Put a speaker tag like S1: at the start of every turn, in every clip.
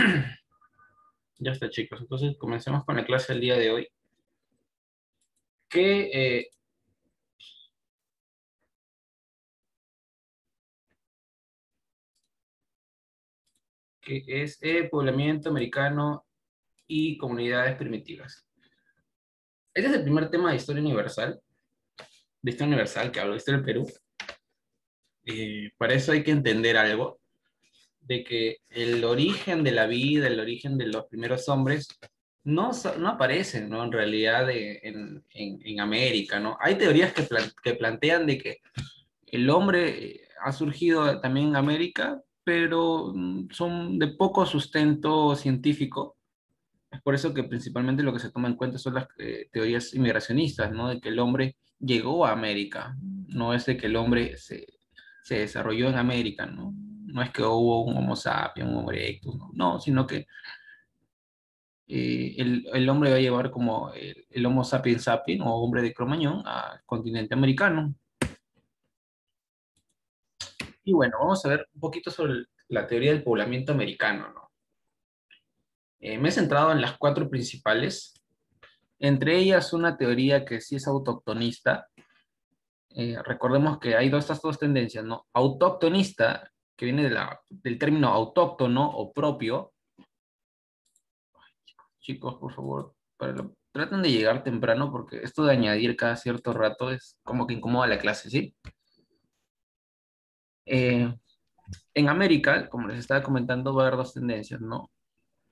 S1: ya está, chicos. Entonces, comencemos con la clase del día de hoy. Que eh, es el poblamiento americano y comunidades primitivas. Este es el primer tema de historia universal, de historia universal que hablo de historia del Perú. Eh, para eso hay que entender algo, de que el origen de la vida, el origen de los primeros hombres, no, no aparecen, ¿no? En realidad en, en, América, ¿no? Hay teorías que, que plantean de que el hombre ha surgido también en América, pero mm, son de poco sustento científico. Es por eso que principalmente lo que se toma en cuenta son las eh, teorías inmigracionistas, ¿no? De que el hombre llegó a América, no es de que el hombre se, se desarrolló en América, ¿no? No es que hubo un Homo sapiens, un Homo erectus, no, no sino que eh, el, el, hombre va a llevar como el, Homo sapiens sapiens o hombre de Cromañón al continente americano. Y bueno, vamos a ver un poquito sobre la teoría del poblamiento americano, ¿no? Eh, me he centrado en las cuatro principales, entre ellas una teoría que sí es autoctonista. Eh, recordemos que hay estas dos tendencias, ¿no? Autóctonista, que viene de la, del término autóctono o propio. chicos, por favor, traten de llegar temprano porque esto de añadir cada cierto rato es como que incomoda la clase, ¿sí? Eh, en América, como les estaba comentando, va a haber dos tendencias, ¿no?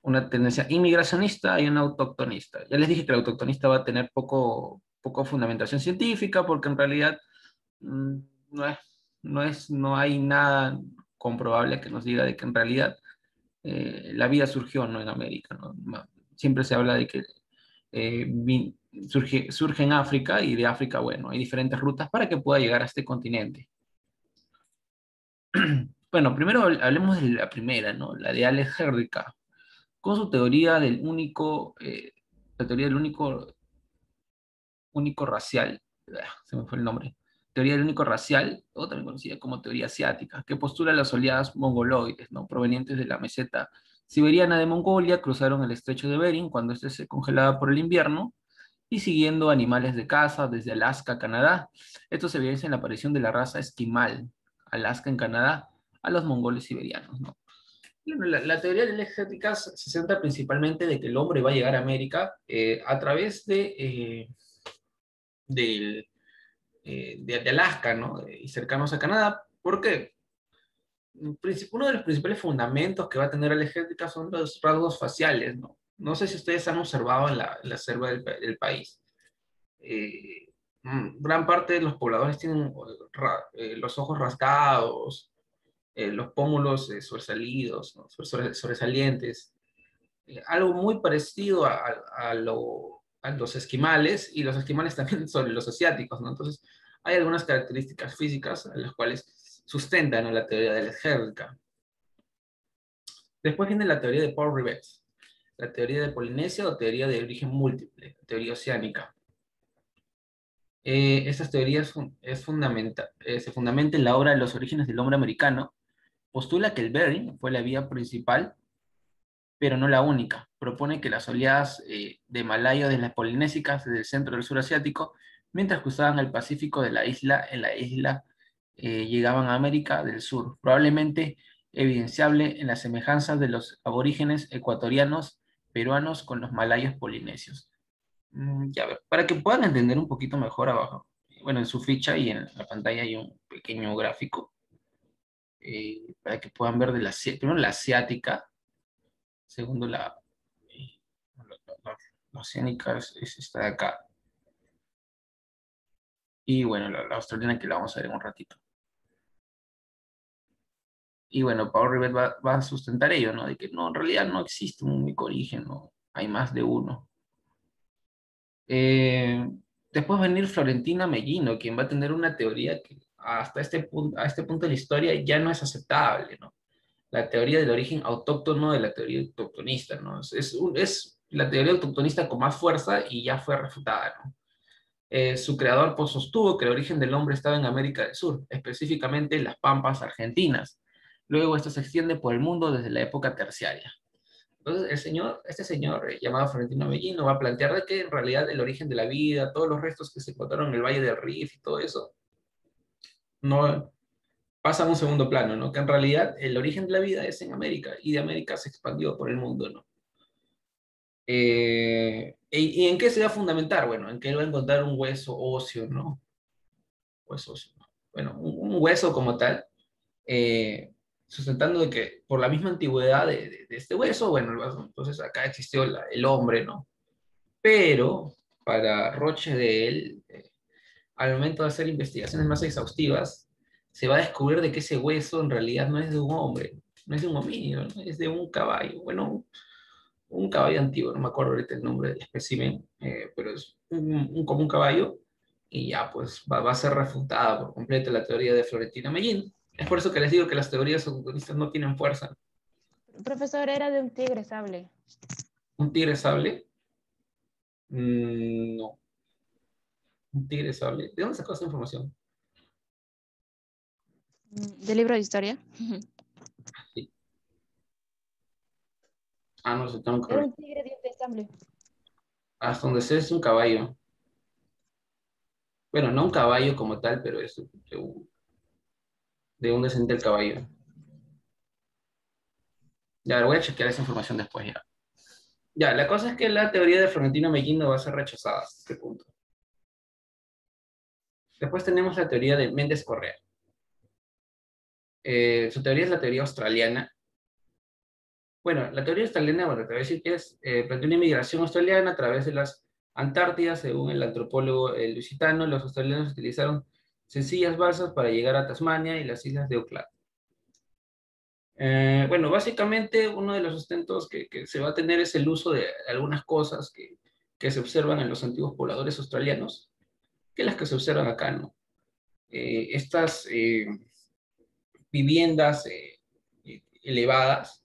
S1: Una tendencia inmigracionista y una autoctonista. Ya les dije que la autoctonista va a tener poco, poco fundamentación científica porque en realidad mm, no, es, no, es, no hay nada comprobable que nos diga de que en realidad eh, la vida surgió no en América. ¿no? Siempre se habla de que eh, surge, surge en África y de África, bueno, hay diferentes rutas para que pueda llegar a este continente. Bueno, primero hablemos de la primera, ¿no? La de Alex Herrica, con su teoría del único, eh, la teoría del único, único racial, ah, se me fue el nombre, teoría del único racial, o también conocida como teoría asiática, que postula las oleadas mongoloides, ¿no? Provenientes de la meseta siberiana de Mongolia, cruzaron el estrecho de Bering cuando este se congelaba por el invierno, y siguiendo animales de caza desde Alaska Canadá. Esto se evidencia en la aparición de la raza esquimal, Alaska en Canadá, a los mongoles siberianos. ¿no? La, la, teoría de las se centra principalmente de que el hombre va a llegar a América eh, a través de, eh, de, eh, de, Alaska ¿no? y cercanos a Canadá. ¿Por qué? Uno de los principales fundamentos que va a tener ejética son los rasgos faciales. ¿no? no sé si ustedes han observado en la, selva del, país. Mm, gran parte de los pobladores tienen los ojos rasgados, eh, los pómulos eh, sobresalidos, sobresalientes, eh, algo muy parecido a, los esquimales, y los esquimales también son los asiáticos, ¿no? Entonces, hay algunas características físicas en las cuales sustentan la teoría de la esgérrica. Después viene la teoría de Paul Rivet, la teoría de Polinesia o teoría de origen múltiple, teoría oceánica. Eh, esas teorías es fundamenta, eh, se fundamenta en la obra de los orígenes del hombre americano, postula que el Bering fue la vía principal, pero no la única. Propone que las oleadas eh, de Malaya de las polinésicas desde el centro del sur asiático, mientras cruzaban el Pacífico de la isla, en la isla eh, llegaban a América del Sur, probablemente evidenciable en las semejanzas de los aborígenes ecuatorianos peruanos con los malayos polinesios. Mm, ya, para que puedan entender un poquito mejor abajo, bueno, en su ficha y en la pantalla hay un pequeño gráfico eh, para que puedan ver de la, primero la asiática, segundo la, la, la oceánica es, esta de acá. Y bueno, la, australiana que la vamos a ver en un ratito. Y bueno, Paul Rivet va, va, a sustentar ello, ¿no? De que no, en realidad no existe un único origen, ¿no? Hay más de uno. Eh, después va a venir Florentina Mellino, quien va a tener una teoría que hasta este punto, a este punto de la historia ya no es aceptable, ¿no? La teoría del origen autóctono de la teoría autoctonista, ¿no? Es, es, la teoría autoctonista con más fuerza y ya fue refutada, ¿no? Eh, su creador pues, sostuvo que el origen del hombre estaba en América del Sur, específicamente en las pampas argentinas. Luego esto se extiende por el mundo desde la época terciaria. Entonces, el señor, este señor eh, llamado Florentino Mellino va a plantear de que en realidad el origen de la vida, todos los restos que se encontraron en el Valle del Rift y todo eso, no pasa a un segundo plano, ¿no? Que en realidad el origen de la vida es en América y de América se expandió por el mundo, ¿no? Eh, ¿y, en qué se va a fundamentar? Bueno, en que él va a encontrar un hueso óseo, ¿no? Hueso óseo, ¿no? Bueno, un, hueso como tal, eh, sustentando de que por la misma antigüedad de, este hueso, bueno, entonces acá existió el hombre, ¿no? Pero para Roche de él, eh, al momento de hacer investigaciones más exhaustivas, se va a descubrir de que ese hueso en realidad no es de un hombre, no es de un homínido, es de un caballo. Bueno, un caballo antiguo, no me acuerdo ahorita el nombre del espécimen, eh, pero es un, un caballo, y ya pues va, va, a ser refutada por completo la teoría de Florentina Mellín. Es por eso que les digo que las teorías ocultistas no tienen fuerza.
S2: Profesor, era de un tigre sable.
S1: ¿Un tigre sable? Mm, no. Un tigre sable. ¿De dónde sacó esa información?
S2: ¿Del libro de historia? Sí.
S1: Ah, no, se
S2: tengo que... Era un tigre de sable.
S1: Hasta donde sé es un caballo. Bueno, no un caballo como tal, pero es de un, de un descendiente del caballo. Ya, voy a chequear esa información después ya. Ya, la cosa es que la teoría de Florentino Mellín va a ser rechazada este punto. Después tenemos la teoría de Méndez Correa. Eh, su teoría es la teoría australiana. Bueno, la teoría australiana, bueno, te voy a decir que es eh, una inmigración australiana a través de las Antártidas, según el antropólogo el lusitano, los australianos utilizaron sencillas balsas para llegar a Tasmania y las islas de Auckland. Eh, bueno, básicamente uno de los sustentos que, se va a tener es el uso de algunas cosas que, se observan en los antiguos pobladores australianos, que las que se observan acá, ¿no? Eh, estas eh, viviendas elevadas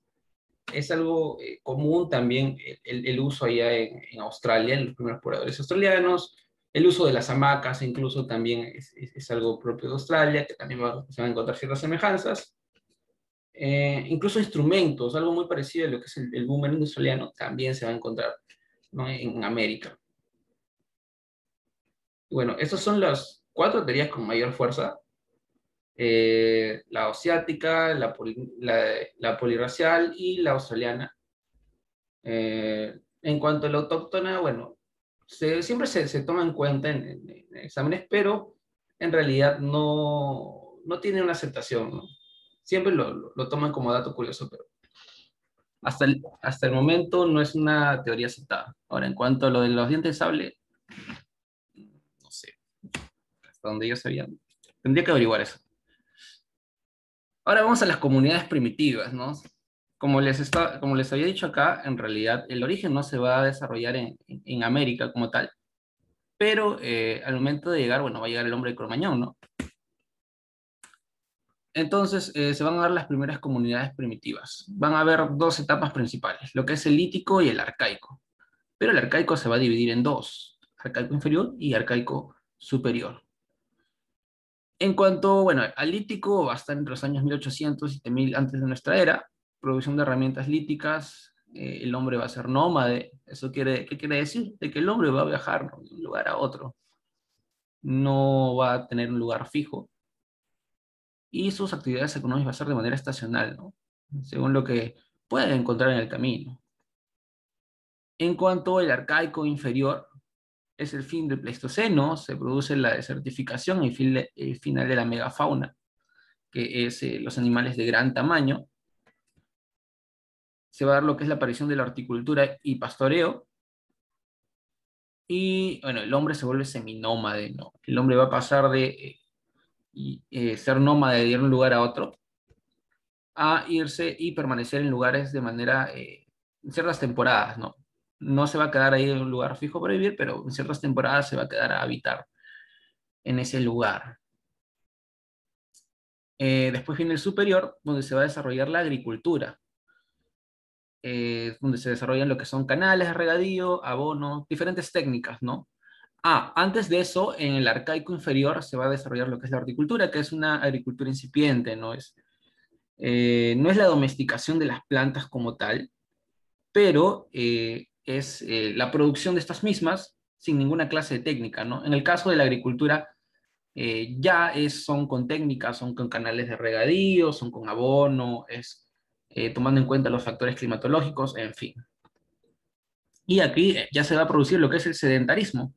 S1: es algo común también el, uso allá en, en, Australia, en los primeros pobladores australianos, el uso de las hamacas incluso también es, algo propio de Australia, que también se van a encontrar ciertas semejanzas. Eh, incluso instrumentos, algo muy parecido a lo que es el, el boomerang australiano, también se va a encontrar en, América. bueno, estas son las cuatro teorías con mayor fuerza. Eh, la oceática, la, la, polirracial y la australiana. Eh, en cuanto a la autóctona, bueno, siempre se, se, toma en cuenta en, exámenes, pero en realidad no, no tiene una aceptación. Siempre lo, lo, toman como dato curioso, pero hasta el, hasta el momento no es una teoría aceptada. Ahora, en cuanto a lo de los dientes de sable, no sé, hasta donde yo sabía, tendría que averiguar eso. Ahora vamos a las comunidades primitivas, ¿no? como les, está, como les había dicho acá, en realidad el origen no se va a desarrollar en, América como tal, pero eh, al momento de llegar, bueno, va a llegar el hombre de Cromañón, ¿no? Entonces eh, se van a dar las primeras comunidades primitivas. Van a haber dos etapas principales, lo que es el lítico y el arcaico. Pero el arcaico se va a dividir en dos, arcaico inferior y arcaico superior. En cuanto, bueno, al lítico va a estar entre los años 1800 y 1000 antes de nuestra era, producción de herramientas líticas, eh, el hombre va a ser nómade. ¿Eso quiere, qué quiere decir? De que el hombre va a viajar de un lugar a otro. No va a tener un lugar fijo. Y sus actividades económicas va a ser de manera estacional, ¿no? según lo que pueda encontrar en el camino. En cuanto al arcaico inferior, es el fin del Pleistoceno, se produce la desertificación y el final de la megafauna, que es eh, los animales de gran tamaño, se va a dar lo que es la aparición de la horticultura y pastoreo. Y bueno, el hombre se vuelve seminómade, ¿no? El hombre va a pasar de eh, eh, ser nómade de ir de un lugar a otro a irse y permanecer en lugares de manera, eh, en ciertas temporadas, ¿no? No se va a quedar ahí en un lugar fijo para vivir, pero en ciertas temporadas se va a quedar a habitar en ese lugar. después viene el superior, donde se va a desarrollar la agricultura. Eh, donde se desarrollan lo que son canales de regadío, abono, diferentes técnicas, ¿no? Ah, antes de eso, en el arcaico inferior se va a desarrollar lo que es la horticultura, que es una agricultura incipiente, ¿no? Es, eh, no es la domesticación de las plantas como tal, pero eh, es eh, la producción de estas mismas sin ninguna clase de técnica, ¿no? En el caso de la agricultura, eh, ya es, son con técnicas, son con canales de regadío, son con abono, es tomando en cuenta los factores climatológicos, en fin. Y aquí ya se va a producir lo que es el sedentarismo,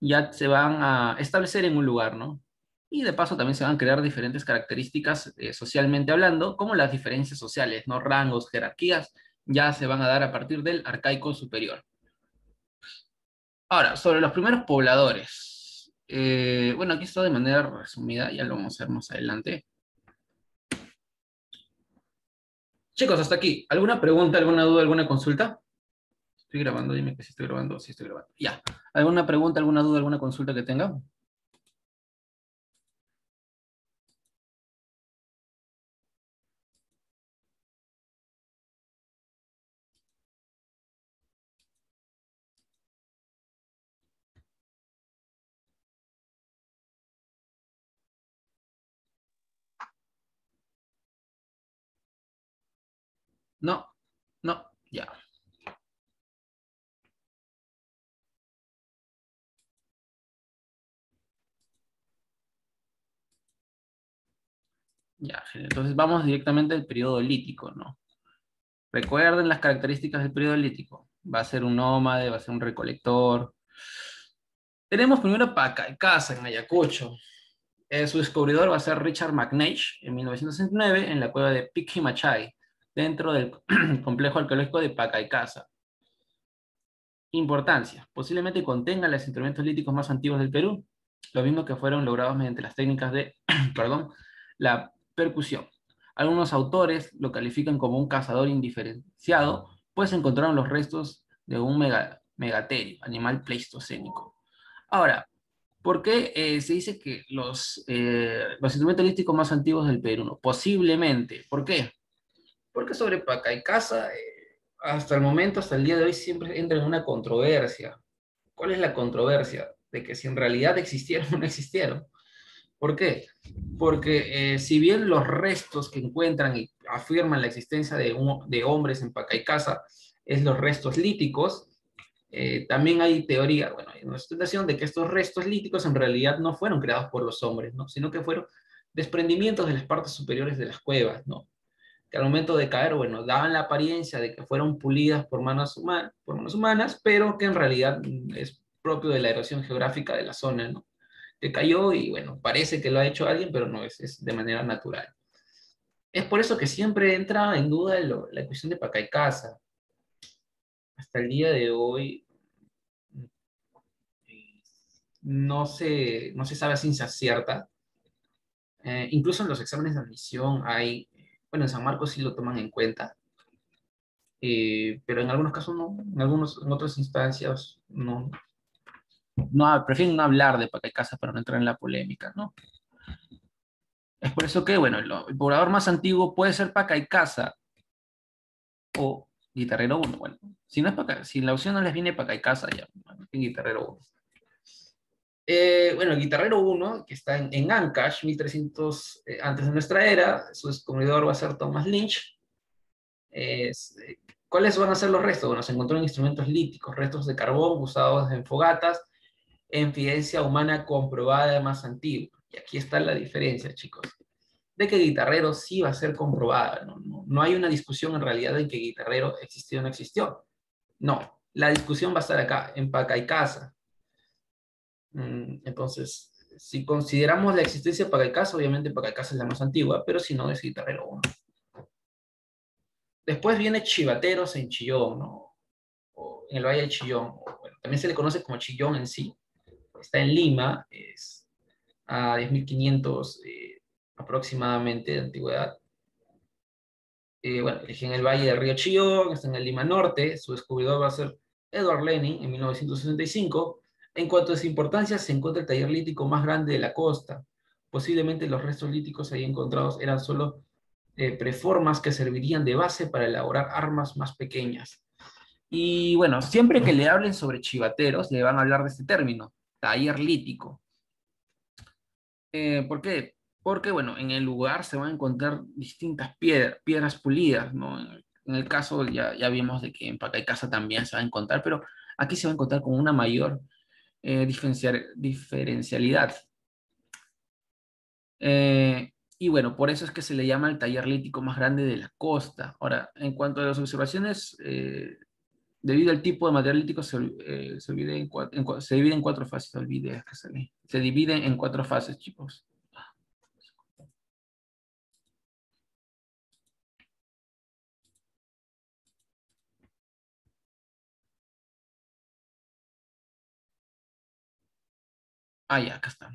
S1: ya se van a establecer en un lugar, ¿no? Y de paso también se van a crear diferentes características socialmente hablando, como las diferencias sociales, ¿no? Rangos, jerarquías, ya se van a dar a partir del arcaico superior. Ahora, sobre los primeros pobladores. Eh, bueno, aquí está de manera resumida, ya lo vamos a ver más adelante. Chicos, hasta aquí. ¿Alguna pregunta, alguna duda, alguna consulta? Estoy grabando, dime que si estoy grabando, sí estoy grabando. Ya. ¿Alguna pregunta, alguna duda, alguna consulta que tenga? No, no, ya. Ya, entonces vamos directamente al periodo lítico, ¿no? Recuerden las características del periodo lítico. Va a ser un nómade, va a ser un recolector. Tenemos primero Casa en Ayacucho. Eh, su descubridor va a ser Richard McNeish en 1969 en la cueva de Piquimachay dentro del complejo arqueológico de Pacaycasa. Importancia. Posiblemente contenga los instrumentos líticos más antiguos del Perú, lo mismo que fueron logrados mediante las técnicas de, perdón, la percusión. Algunos autores lo califican como un cazador indiferenciado, pues encontraron los restos de un megaterio, animal pleistocénico. Ahora, ¿por qué eh, se dice que los, eh, los instrumentos líticos más antiguos del Perú? Posiblemente. ¿Por qué? Porque sobre Pacaycasa, eh, hasta el momento, hasta el día de hoy, siempre entra en una controversia. ¿Cuál es la controversia? De que si en realidad existieron o no existieron. ¿Por qué? Porque eh, si bien los restos que encuentran y afirman la existencia de, hombres en Pacaycasa es los restos líticos, eh, también hay teoría, bueno, hay una explicación de que estos restos líticos en realidad no fueron creados por los hombres, ¿no? sino que fueron desprendimientos de las partes superiores de las cuevas, ¿no? Que al momento de caer, bueno, daban la apariencia de que fueron pulidas por manos, humanas, por manos humanas, pero que en realidad es propio de la erosión geográfica de la zona, ¿no? Que cayó y, bueno, parece que lo ha hecho alguien, pero no es, es de manera natural. Es por eso que siempre entra en duda la cuestión de Pacaycasa. Hasta el día de hoy no se, no se sabe a ciencia cierta. Eh, incluso en los exámenes de admisión hay bueno, en San Marcos sí lo toman en cuenta, eh, pero en algunos casos no, en, algunos, en otras instancias no. no prefieren no hablar de Pacaycasa para no entrar en la polémica, ¿no? Es por eso que, bueno, el, poblador más antiguo puede ser Pacaycasa o Guitarrero 1. Bueno, si, no es si la opción no les viene Pacaycasa, ya, Guitarrero 1. Eh, bueno, el guitarrero 1, que está en, Ancash, 1300 eh, antes de nuestra era, su descubridor va a ser Thomas Lynch. Eh, ¿Cuáles van a ser los restos? Bueno, se encontraron instrumentos líticos, restos de carbón usados en fogatas, evidencia humana comprobada más antigua. Y aquí está la diferencia, chicos. De que guitarrero sí va a ser comprobada. No, hay una discusión en realidad de que guitarrero existió o no existió. No, la discusión va a estar acá, en Pacaycasa Mm, entonces, si consideramos la existencia de Pacaycasa, obviamente Pacaycasa es la más antigua, pero si no, es Guitarrero 1. Después viene Chivateros en Chillón, ¿no? o en el Valle de Chillón. también se le conoce como Chillón en sí. Está en Lima, es a 10.500 eh, aproximadamente de antigüedad. Eh, bueno, en el Valle del Río Chillón, está en el Lima Norte. Su descubridor va a ser Edward Lenin en 1965 en cuanto a su importancia, se encuentra el taller lítico más grande de la costa. Posiblemente los restos líticos ahí encontrados eran solo eh, preformas que servirían de base para elaborar armas más pequeñas. Y bueno, siempre que le hablen sobre chivateros, le van a hablar de este término, taller lítico. Eh, ¿Por qué? Porque, bueno, en el lugar se van a encontrar distintas piedras, pulidas, ¿no? en el caso ya, ya vimos de que en Pacay-Casa también se va a encontrar, pero aquí se va a encontrar con una mayor eh, diferencialidad. Eh, y bueno, por eso es que se le llama el taller lítico más grande de la costa. Ahora, en cuanto a las observaciones, eh, debido al tipo de material lítico, se, divide, en cuatro, se divide en cuatro fases. Se, se divide en cuatro fases, chicos. Ah, ya, acá está.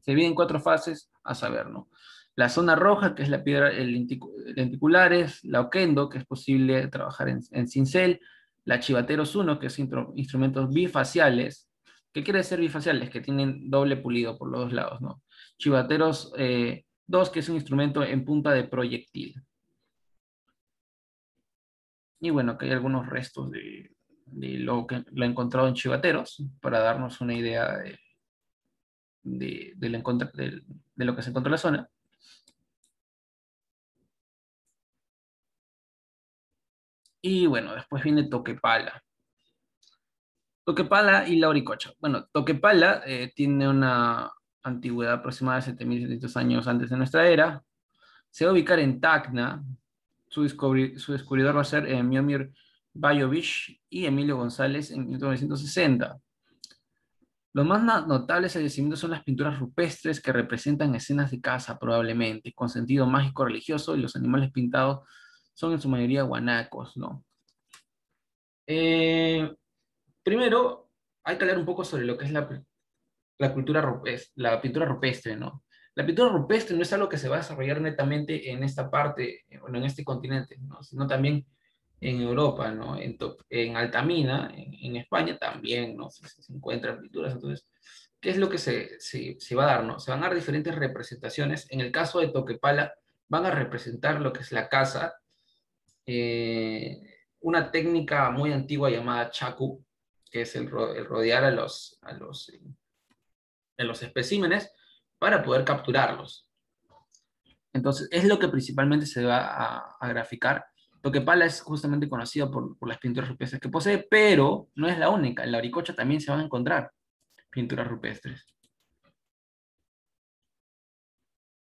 S1: Se divide en cuatro fases, a saber, ¿no? La zona roja, que es la piedra lenticulares, la oquendo, que es posible trabajar en, cincel, la chivateros 1, que es instrumentos bifaciales. ¿Qué quiere decir bifaciales? Que tienen doble pulido por los dos lados, ¿no? Chivateros 2, eh, que es un instrumento en punta de proyectil. Y bueno, que hay algunos restos de, lo que lo encontrado en Chivateros para darnos una idea de, de, de, lo que se encontró en la zona. Y bueno, después viene Toquepala. Toquepala y Lauricocha. Bueno, Toquepala eh, tiene una antigüedad aproximada de 7.700 años antes de nuestra era. Se va a ubicar en Tacna, su, descubridor va a ser eh, Miomir y Emilio González en 1960. Los más notables yacimientos son las pinturas rupestres que representan escenas de caza probablemente, con sentido mágico religioso, y los animales pintados son en su mayoría guanacos, ¿no? Eh, primero, hay que hablar un poco sobre lo que es la, la, cultura rupestre, la pintura rupestre, ¿no? La pintura rupestre no es algo que se va a desarrollar netamente en esta parte, bueno, en este continente, ¿no? sino también en Europa, ¿no? En, en Altamina, en, España también, ¿no? Se, encuentran pinturas. Entonces, ¿qué es lo que se, se, se, va a dar, no? Se van a dar diferentes representaciones. En el caso de Toquepala, van a representar lo que es la casa, eh, una técnica muy antigua llamada chaku, que es el, el rodear a los, a los, a los especímenes, para poder capturarlos. Entonces, es lo que principalmente se va a, graficar. Lo que Pala es justamente conocido por, las pinturas rupestres que posee, pero no es la única. En la Oricocha también se van a encontrar pinturas rupestres.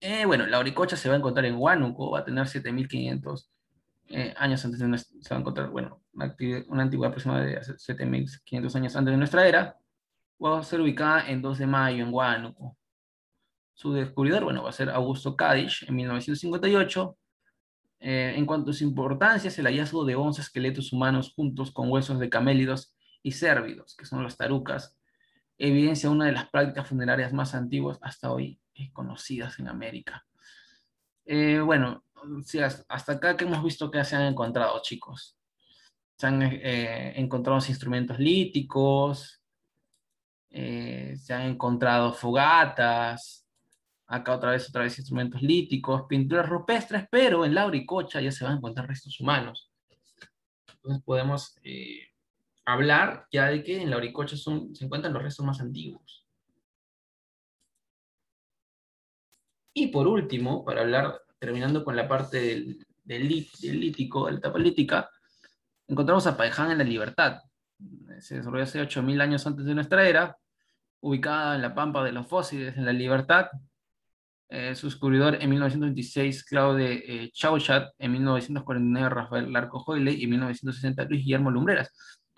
S1: Eh, bueno, la Oricocha se va a encontrar en Huánuco, va a tener 7500 eh, años antes de nuestra, se va a encontrar, bueno, una, una antigüedad aproximada de 7500 años antes de nuestra era, va a ser ubicada en 2 de mayo en Huánuco. Su descubridor, bueno, va a ser Augusto Kadish en 1958. Eh, en cuanto a su importancia, es el hallazgo de 11 esqueletos humanos juntos con huesos de camélidos y cérvidos, que son las tarucas, evidencia una de las prácticas funerarias más antiguas hasta hoy conocidas en América. Eh, bueno, hasta acá que hemos visto que se han encontrado, chicos. Se han eh, encontrado instrumentos líticos, se han encontrado fogatas, Acá otra vez, otra vez instrumentos líticos, pinturas rupestres, pero en la Auricocha ya se van a encontrar restos humanos. Entonces podemos eh, hablar ya de que en la Auricocha son, se encuentran los restos más antiguos. Y por último, para hablar, terminando con la parte del, del, lítico, de la etapa encontramos a Paeján en la Libertad. Se desarrolló hace 8.000 años antes de nuestra era, ubicada en la pampa de los fósiles en la Libertad, eh, su descubridor en 1926, Claude eh, Chauchat, en 1949, Rafael Larco Hoyle y en 1960, Luis Guillermo Lumbreras.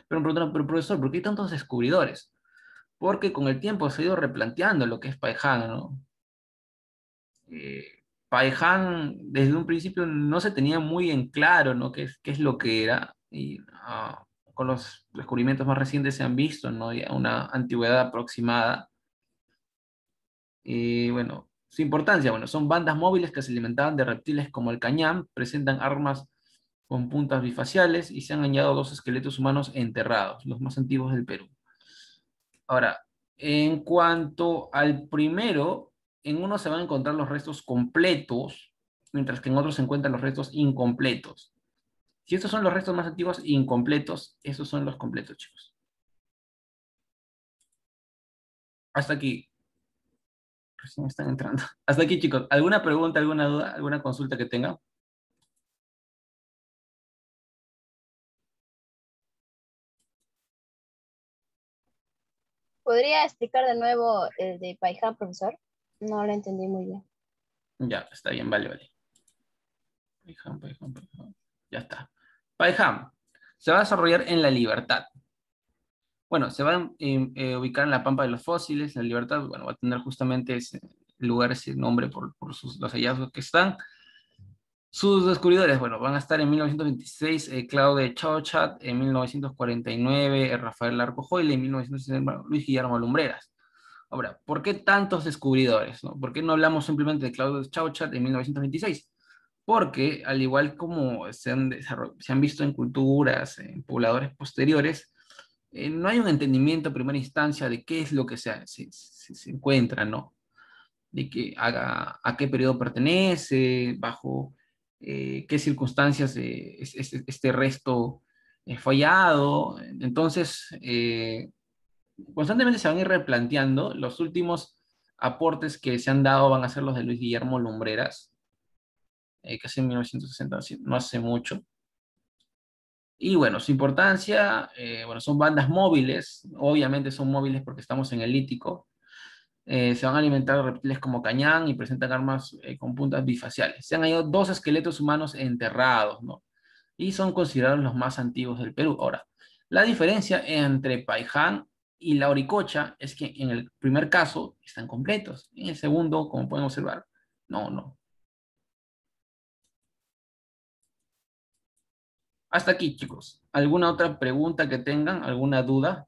S1: Pero me preguntaron, pero profesor, ¿por qué hay tantos descubridores? Porque con el tiempo se ha ido replanteando lo que es Paeján, ¿no? Eh, Paeján, desde un principio no se tenía muy en claro, ¿no? Qué qué es lo que era, y ah, con los descubrimientos más recientes se han visto, ¿no? una antigüedad aproximada. Y bueno, su importancia, bueno, son bandas móviles que se alimentaban de reptiles como el cañán, presentan armas con puntas bifaciales y se han añadido dos esqueletos humanos enterrados, los más antiguos del Perú. Ahora, en cuanto al primero, en uno se van a encontrar los restos completos, mientras que en otros se encuentran los restos incompletos. Si estos son los restos más antiguos incompletos, esos son los completos, chicos. Hasta aquí. Recién están entrando. Hasta aquí, chicos. ¿Alguna pregunta, alguna duda, alguna consulta que tengan?
S2: ¿Podría explicar de nuevo el de Paija, profesor? No lo entendí muy bien.
S1: Ya, está bien, vale, vale. Ya está. Paiham se va a desarrollar en la libertad. Bueno, se va a em, eh, ubicar en la pampa de los fósiles, la libertad, bueno, va a tener justamente ese lugar, ese nombre por, sus, los hallazgos que están. Sus descubridores, bueno, van a estar en 1926 eh, Claude Chauchat, en 1949 eh, Rafael Larco y en 1960 Luis Guillermo Lumbreras. Ahora, ¿por qué tantos descubridores? No? ¿Por qué no hablamos simplemente de Claude Chauchat en 1926? Porque, al igual como se han, se han visto en culturas, en pobladores posteriores, eh, no hay un entendimiento a primera instancia de qué es lo que se, se, encuentra, ¿no? De que haga, a qué periodo pertenece, bajo eh, qué circunstancias este resto es fallado. Entonces, eh, constantemente se van a ir replanteando. Los últimos aportes que se han dado van a ser los de Luis Guillermo Lumbreras, eh, que hace en 1960, no hace mucho. Y bueno, su importancia, bueno, son bandas móviles, obviamente son móviles porque estamos en el lítico, eh, se van a alimentar reptiles como cañán y presentan armas eh, con puntas bifaciales. Se han hallado dos esqueletos humanos enterrados, ¿no? Y son considerados los más antiguos del Perú. Ahora, la diferencia entre Paiján y la oricocha es que en el primer caso están completos. En el segundo, como pueden observar, no, no. Hasta aquí, chicos. ¿Alguna otra pregunta que tengan? ¿Alguna duda?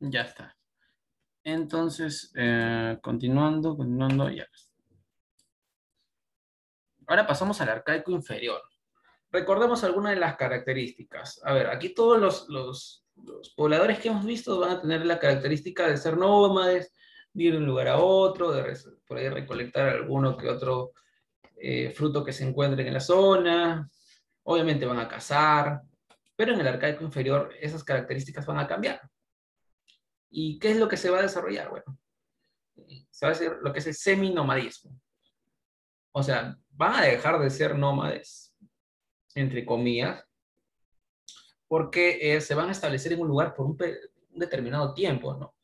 S1: Ya está. Entonces, eh, continuando, continuando, ya. Ahora pasamos al arcaico inferior. Recordemos algunas de las características. A ver, aquí todos los, pobladores que hemos visto van a tener la característica de ser nómades, de ir de un lugar a otro, de por ahí recolectar alguno que otro eh, fruto que se encuentre en la zona. Obviamente van a cazar, pero en el arcaico inferior esas características van a cambiar. ¿Y qué es lo que se va a desarrollar? Bueno, se va a hacer lo que es el semi-nomadismo. O sea, van a dejar de ser nómades, entre comillas, porque eh, se van a establecer en un lugar por un, determinado tiempo, ¿no?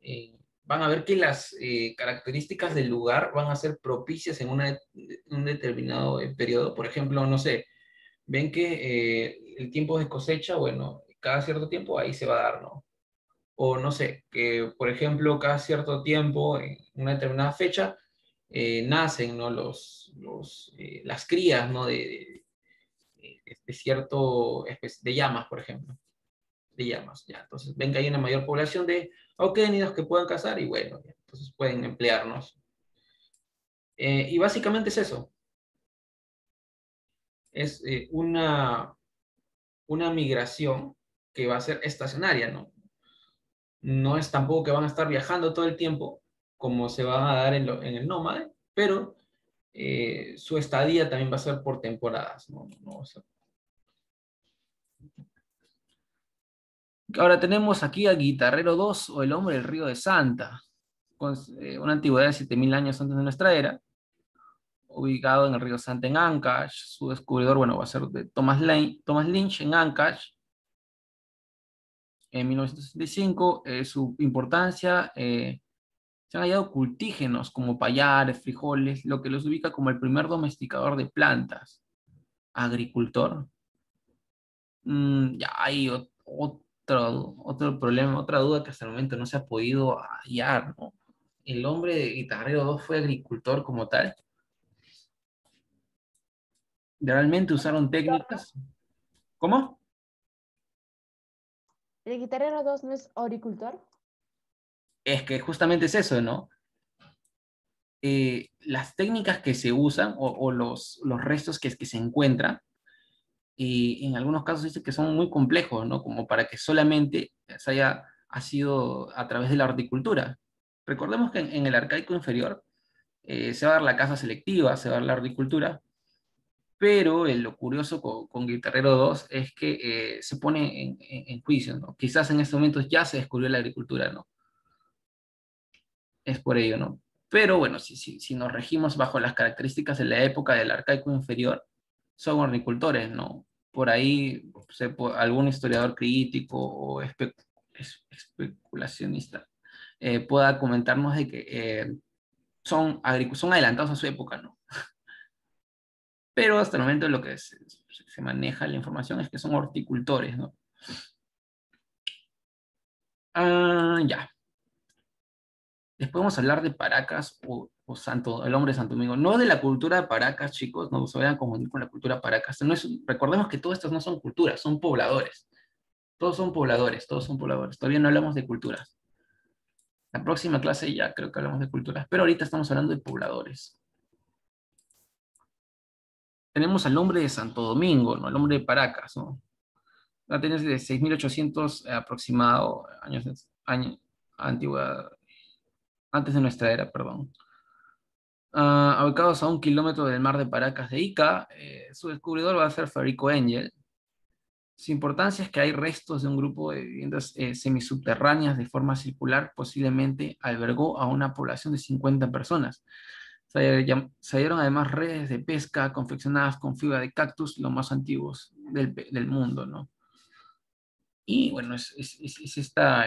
S1: Eh, van a ver que las eh, características del lugar van a ser propicias en un determinado periodo. Por ejemplo, no sé, ven que el tiempo de cosecha, bueno, cada cierto tiempo ahí se va a dar, ¿no? O no sé, que por ejemplo cada cierto tiempo, en una determinada fecha, eh, nacen ¿no? los, los eh, las crías ¿no? de, de, cierto, de llamas, por ejemplo, de llamas. ¿ya? Entonces ven que hay una mayor población de nidos que puedan cazar y bueno, entonces pueden emplearnos. Eh, y básicamente es eso. Es una, una migración que va a ser estacionaria, ¿no? No es tampoco que van a estar viajando todo el tiempo, como se van a dar en, el nómade, pero eh, su estadía también va a ser por temporadas. Ahora tenemos aquí a Guitarrero 2 o el hombre del río de Santa, con eh, una antigüedad de 7000 años antes de nuestra era, ubicado en el río Santa en Ancash. Su descubridor, bueno, va a ser Thomas, Thomas Lynch en Ancash, en 1965, eh, su importancia, eh, se han hallado cultígenos como payares, frijoles, lo que los ubica como el primer domesticador de plantas. Agricultor. Mm, ya hay otro, otro problema, otra duda que hasta el momento no se ha podido hallar, ¿no? El hombre de Guitarrero 2 fue agricultor como tal. Realmente usaron técnicas. ¿Cómo?
S2: ¿El guitarrero 2 no es agricultor?
S1: Es que justamente es eso, ¿no? Eh, las técnicas que se usan o, los, los, restos que, que se encuentran, y en algunos casos dice que son muy complejos, ¿no? Como para que solamente se haya ha sido a través de la horticultura. Recordemos que en, el arcaico inferior eh, se va a dar la caza selectiva, se va a dar la horticultura, pero lo curioso con, Guitarrero 2 es que eh, se pone en, juicio, ¿no? Quizás en estos momentos ya se descubrió la agricultura, ¿no? Es por ello, ¿no? Pero bueno, si, nos regimos bajo las características de la época del arcaico inferior, son horticultores, ¿no? Por ahí algún historiador crítico o especulacionista eh, pueda comentarnos de que eh, son, son adelantados a su época, ¿no? Pero hasta el momento lo que se, maneja la información es que son horticultores, ¿no? Ah, ya. Después vamos a hablar de Paracas o, Santo, el hombre de Santo Domingo. No de la cultura de Paracas, chicos, no se vayan a confundir con la cultura Paracas. No es, recordemos que todas estas no son culturas, son pobladores. Todos son pobladores, todos son pobladores. Todavía no hablamos de culturas. La próxima clase ya creo que hablamos de culturas, pero ahorita estamos hablando de pobladores. Tenemos al hombre de Santo Domingo, ¿no? El hombre de Paracas, ¿no? Va a tener de 6.800 aproximado años, año, antigua, antes de nuestra era, perdón. Uh, ubicados a un kilómetro del mar de Paracas de Ica, eh, su descubridor va a ser Federico Engel, su importancia es que hay restos de un grupo de viviendas eh, semisubterráneas de forma circular, posiblemente albergó a una población de 50 personas. Se, además redes de pesca confeccionadas con fibra de cactus, los más antiguos del, mundo, ¿no? Y bueno, es, esta,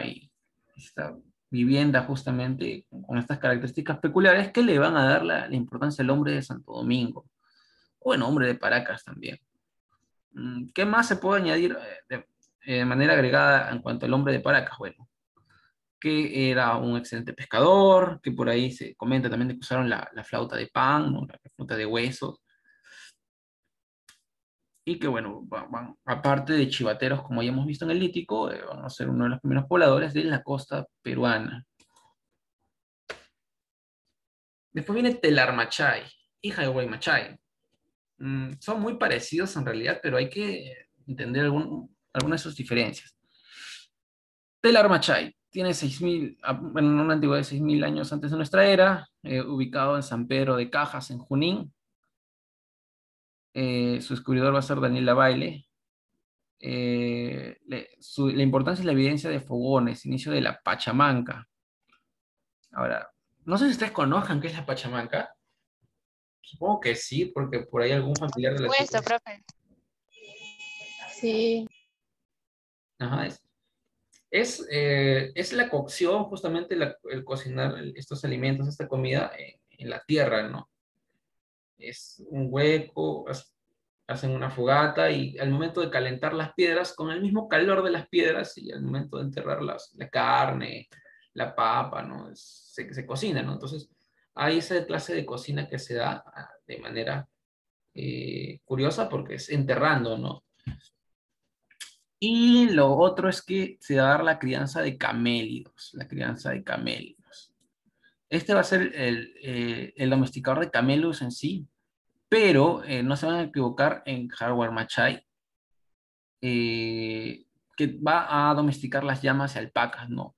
S1: esta, vivienda justamente con estas características peculiares que le van a dar la, la importancia al hombre de Santo Domingo, bueno, hombre de Paracas también. Mm, ¿Qué más se puede añadir eh, de, manera agregada en cuanto al hombre de Paracas? Bueno, que era un excelente pescador, que por ahí se comenta también que usaron la, flauta de pan, la flauta de huesos, y que bueno, aparte de chivateros, como ya hemos visto en el Lítico, eh, van a ser uno de los primeros pobladores de la costa peruana. Después viene Telarmachay, hija de Guaymachay. Mm, son muy parecidos en realidad, pero hay que entender algunas de sus diferencias. Telar Machay tiene 6.000, ah, bueno, una antigüedad de 6.000 años antes de nuestra era, eh, ubicado en San Pedro de Cajas, en Junín. Eh, su descubridor va a ser Daniel Lavalle. Eh, la importancia y la evidencia de fogones, inicio de la Pachamanca. Ahora, no sé si ustedes conozcan qué es la Pachamanca. Supongo que sí, porque por ahí algún familiar de la
S2: supuesto, profe. Sí.
S1: Ajá, es, eh, es, la cocción, justamente el cocinar estos alimentos, esta comida en, la tierra, ¿no? Es un hueco, hacen una fogata y al momento de calentar las piedras, con el mismo calor de las piedras y al momento de enterrar las, la carne, la papa, ¿no? se, se cocina, ¿no? Entonces, hay esa clase de cocina que se da ah, de manera eh, curiosa porque es enterrando, ¿no? Y lo otro es que se va a dar la crianza de camélidos, la crianza de camélidos. Este va a ser el, eh, domesticador de camelos en sí, pero eh, no se van a equivocar en hardware Machay, que va a domesticar las llamas y alpacas, ¿no?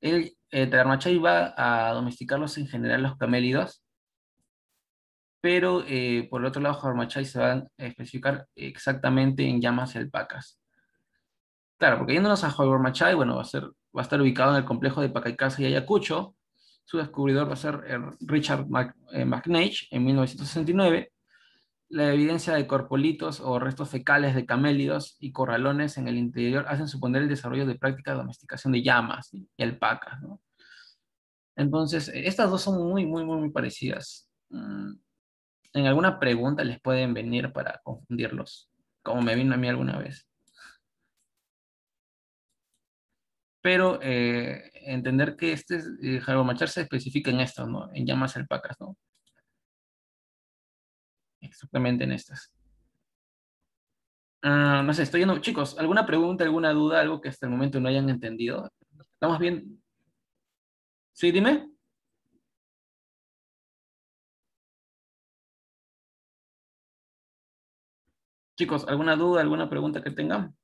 S1: El eh, va a domesticarlos en general los camélidos, pero eh, por el otro lado Jarmachay se va a especificar exactamente en llamas y alpacas. Claro, porque yéndonos a Jarmachay, bueno, va a, ser, va a estar ubicado en el complejo de Pacaicasa y Ayacucho, su descubridor va a ser eh, Richard McNeish en 1969, la evidencia de corpolitos o restos fecales de camélidos y corralones en el interior hacen suponer el desarrollo de prácticas de domesticación de llamas y alpacas. Entonces, estas dos son muy, muy, muy, parecidas. Mm, en alguna pregunta les pueden venir para confundirlos, como me vino a mí alguna vez. Pero eh, entender que este eh, Machar se especifica en esto, ¿no? En llamas alpacas, ¿no? exactamente en estas. Ah, no sé, estoy yendo. Chicos, ¿alguna pregunta, alguna duda, algo que hasta el momento no hayan entendido? ¿Estamos bien? Sí, dime. Chicos, ¿alguna duda, alguna pregunta que tengan?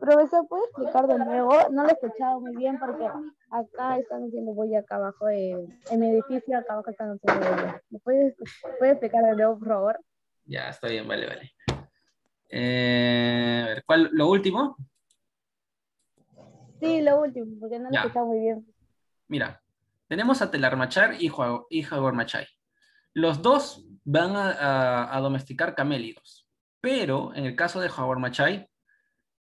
S2: Profesor, ¿puede explicar de nuevo? No lo he escuchado muy bien porque acá están haciendo bulla acá abajo, en mi edificio acá abajo están haciendo. ¿Me puede, explicar de nuevo, por favor?
S1: Ya, está bien, vale, vale. Eh, a ver, ¿cuál, lo último?
S2: Sí, lo último, porque no lo he escuchado muy bien.
S1: Mira, tenemos a Telarmachar y, y Jaguar Machay. Los dos van a, a, domesticar camélidos, pero en el caso de Jaguar Machay,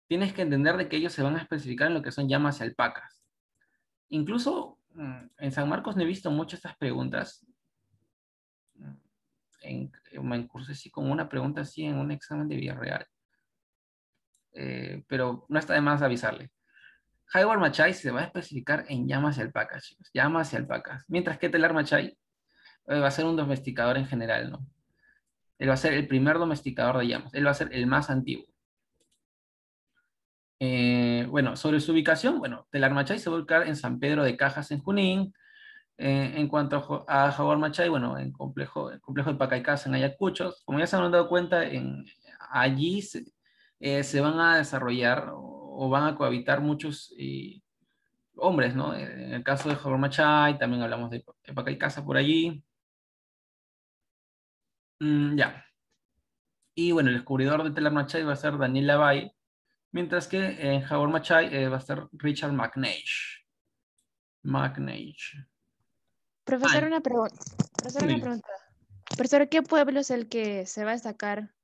S1: tienes que entender de que ellos se van a especificar en lo que son llamas y alpacas. Incluso mm, en San Marcos no he visto mucho estas preguntas. En, en curso así como una pregunta así en un examen de vida real. Eh, pero no está de más avisarle. Hayward Machay se va a especificar en llamas y alpacas, chicos. Llamas y alpacas. Mientras que Telar Machay eh, va a ser un domesticador en general, ¿no? Él va a ser el primer domesticador de llamas. Él va a ser el más antiguo. Eh, bueno, sobre su ubicación, bueno, Telarmachay se va a ubicar en San Pedro de Cajas, en Junín. Eh, en cuanto a Jaguar Machay, bueno, en complejo, el complejo de Pacaicasa, en Ayacucho, como ya se han dado cuenta, en, allí se, eh, van a desarrollar o, van a cohabitar muchos hombres, ¿no? En el caso de Jaguar Machay, también hablamos de, de Pacaicasa por allí. Mm, ya. Y bueno, el descubridor de Telarmachay va a ser Daniel Lavalle, Mientras que en Jaguar Machay eh, va a ser Richard McNeish. McNeish.
S3: Profesor, una, pregunta. Profesor, una pregunta. Profesor, ¿qué pueblo es el que se va a destacar?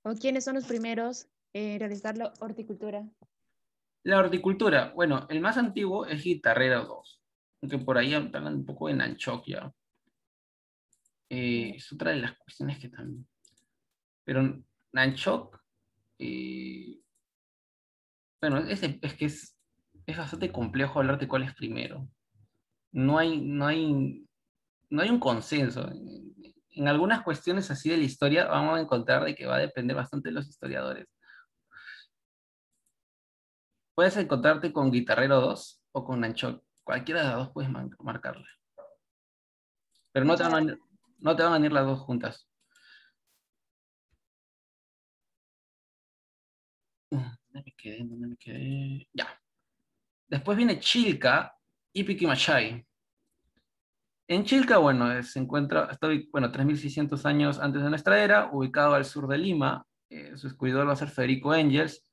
S3: ¿O quiénes son los primeros en realizar la horticultura?
S1: La horticultura, bueno, el más antiguo es Guitarrero 2, aunque por ahí hablan un poco de Nanchoc ya. Eh, es otra de las cuestiones que también. Pero Nanchoc eh, bueno, es, que es, bastante complejo hablar de cuál es primero. No hay, no hay, no hay un consenso. En, algunas cuestiones así de la historia vamos a encontrar de que va a depender bastante de los historiadores. Puedes encontrarte con Guitarrero 2 o con Nanchok. Cualquiera de las dos puedes marcarla. Pero no te, van a, no te van a venir las dos juntas. Me quedé? me quedé? Ya. Después viene Chilca y Piquimachay. En Chilca, bueno, se encuentra, estoy, bueno, 3.600 años antes de nuestra era, ubicado al sur de Lima. Eh, su descubridor va a ser Federico Engels.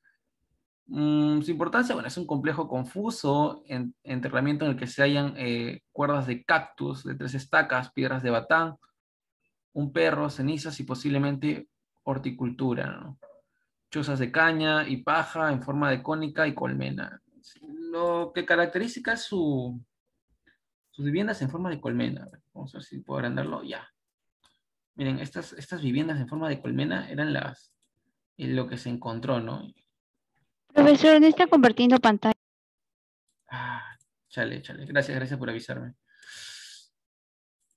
S1: Mm, su importancia, bueno, es un complejo confuso, en, enterramiento en el que se hallan eh, cuerdas de cactus, de tres estacas, piedras de batán, un perro, cenizas y posiblemente horticultura. ¿no? Chozas de caña y paja en forma de cónica y colmena. Lo que caracteriza es su, sus viviendas en forma de colmena. Vamos a ver si puedo agrandarlo. Ya. Miren, estas, estas viviendas en forma de colmena eran las lo que se encontró, ¿no?
S3: Profesor, ¿no está compartiendo pantalla?
S1: Ah, chale, chale. Gracias, gracias por avisarme.